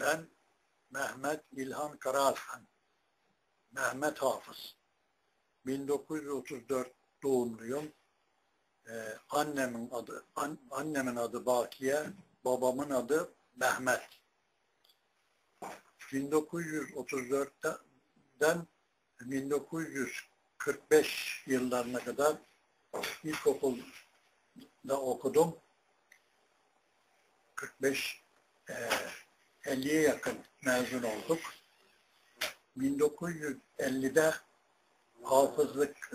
Ben Mehmet İlhan Karaaslan. Mehmet Hafız. 1934 doğumluyum. Ee, annemin adı an- annemin adı Bakiye, babamın adı Mehmet. 1934'ten 1945 yıllarına kadar ilkokulda okudum. 45 e, 50'ye yakın mezun olduk. 1950'de hafızlık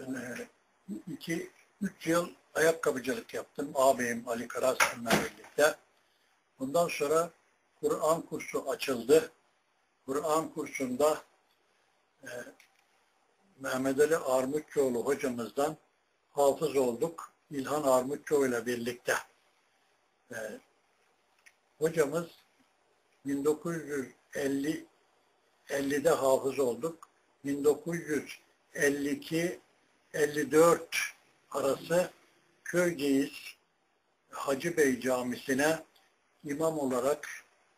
2 3 yıl ayakkabıcılık yaptım. Ağabeyim Ali Karaslan'la birlikte. Bundan sonra Kur'an kursu açıldı. Kur'an kursunda e, Mehmet Ali Armutçoğlu hocamızdan hafız olduk. İlhan Armutçoğlu ile birlikte. E, hocamız 1950 50'de hafız olduk. 1952 54 arası Köyceğiz Hacı Bey Camisi'ne imam olarak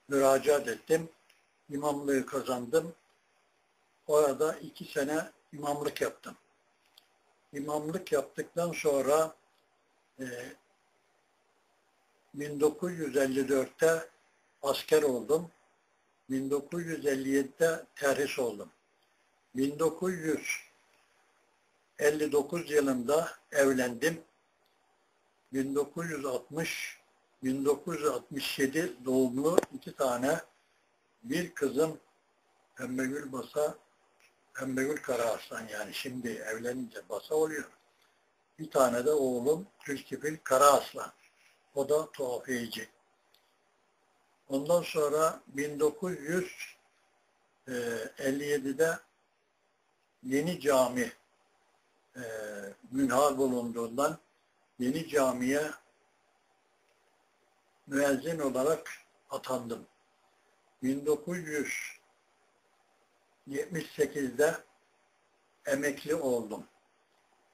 müracaat ettim. İmamlığı kazandım. Orada iki sene imamlık yaptım. İmamlık yaptıktan sonra e, 1954'te asker oldum. 1957'de terhis oldum. 1959 yılında evlendim. 1960 1967 doğumlu iki tane bir kızım Pembegül Basa Pembegül Karaaslan yani şimdi evlenince Basa oluyor. Bir tane de oğlum Gülkifil Karaaslan. O da tuhafiyeci. Ondan sonra 1957'de yeni cami e, münhal bulunduğundan yeni camiye müezzin olarak atandım. 1978'de emekli oldum.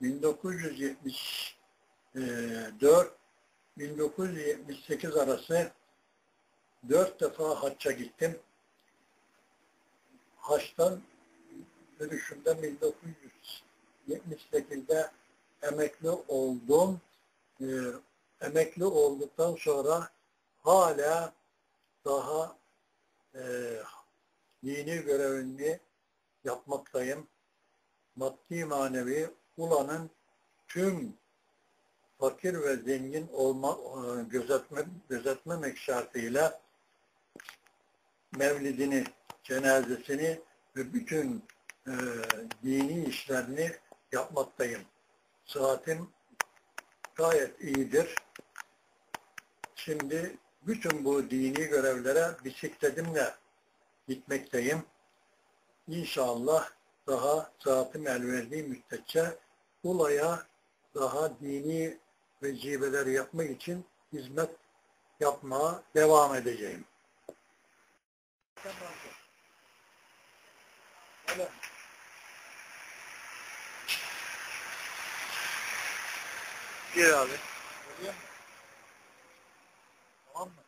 1974 1978 arası dört defa hacca gittim. Haçtan dönüşümde 1978'de emekli oldum. Ee, emekli olduktan sonra hala daha e, dini görevini yapmaktayım. Maddi manevi Ula'nın tüm fakir ve zengin olma gözetme, gözetmemek şartıyla mevlidini, cenazesini ve bütün e, dini işlerini yapmaktayım. Saatim gayet iyidir. Şimdi bütün bu dini görevlere bisikletimle gitmekteyim. İnşallah daha saatim el verdiği müddetçe Ula'ya daha dini vecibeler yapmak için hizmet yapmaya devam edeceğim. Öyle. Gir abi. Görüyor musun? Tamam mı?